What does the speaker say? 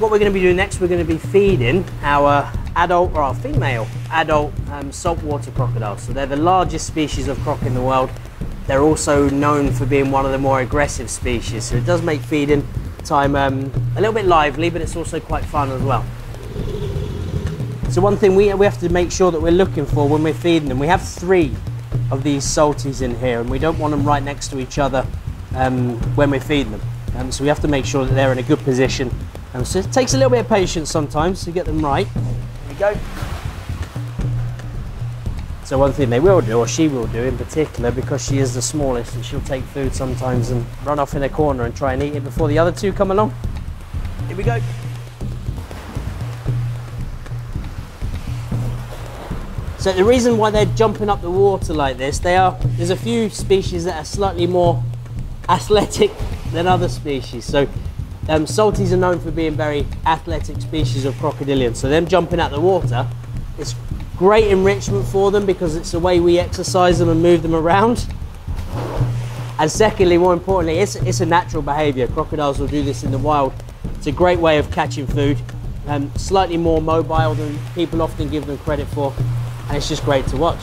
what we're going to be doing next, we're going to be feeding our adult or our female adult um, saltwater crocodiles. So they're the largest species of croc in the world. They're also known for being one of the more aggressive species. So it does make feeding time um, a little bit lively, but it's also quite fun as well. So one thing we, we have to make sure that we're looking for when we're feeding them, we have three of these salties in here and we don't want them right next to each other um, when we're feeding them. Um, so we have to make sure that they're in a good position. Um, so it takes a little bit of patience sometimes to get them right. Here we go. So one thing they will do, or she will do in particular, because she is the smallest and she'll take food sometimes and run off in a corner and try and eat it before the other two come along. Here we go. So the reason why they're jumping up the water like this, they are there's a few species that are slightly more athletic than other species. So um, salties are known for being very athletic species of crocodilians. So them jumping out the water, it's great enrichment for them because it's the way we exercise them and move them around. And secondly, more importantly, it's, it's a natural behavior. Crocodiles will do this in the wild. It's a great way of catching food. Um, slightly more mobile than people often give them credit for. And it's just great to watch.